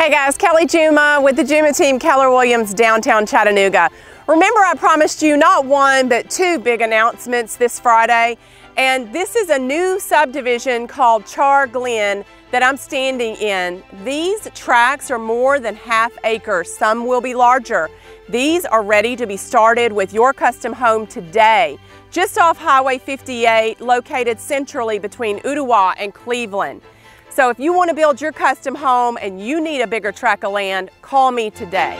Hey guys, Kelly Jooma with the Jooma team, Keller Williams, downtown Chattanooga. Remember I promised you not one, but two big announcements this Friday. And this is a new subdivision called CharGlen that I'm standing in. These tracks are more than half acres. Some will be larger. These are ready to be started with your custom home today. Just off Highway 58, located centrally between Ooltewah and Cleveland. So if you want to build your custom home and you need a bigger tract of land, call me today.